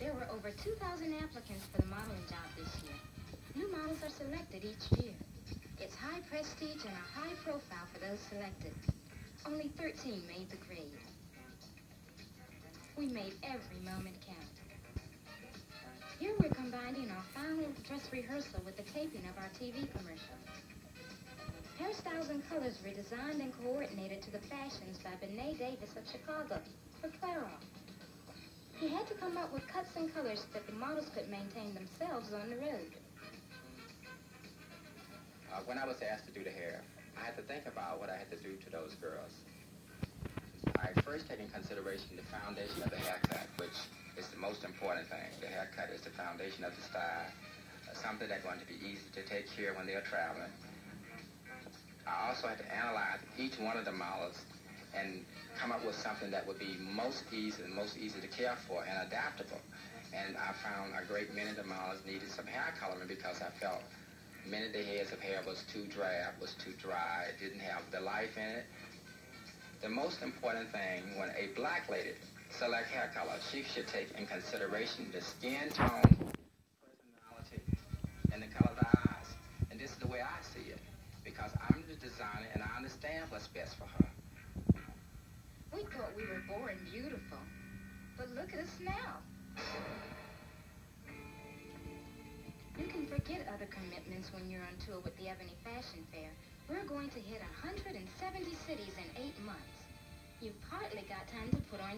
There were over 2,000 applicants for the modeling job this year. New models are selected each year. It's high prestige and a high profile for those selected. Only 13 made the grade. We made every moment count. Here we're combining our final dress rehearsal with the taping of our TV commercial. Hairstyles and colors were designed and coordinated to the fashions by Bennie Davis of Chicago for Clairol. To come up with cuts and colors that the models could maintain themselves on the road. Uh, when I was asked to do the hair, I had to think about what I had to do to those girls. I first take in consideration the foundation of the haircut, which is the most important thing. The haircut is the foundation of the style, uh, something that's going to be easy to take care when they're traveling. I also had to analyze each one of the models and come up with something that would be most easy and most easy to care for and adaptable. And I found a great many of the models needed some hair coloring because I felt many of the heads of hair was too drab, was too dry, it didn't have the life in it. The most important thing when a black lady select hair color, she should take in consideration the skin tone, personality, and the color of the eyes. And this is the way I see it because I'm the designer and I understand what's best for her. We were born beautiful, but look at us now. You can forget other commitments when you're on tour with the Ebony Fashion Fair. We're going to hit 170 cities in eight months. You've hardly got time to put on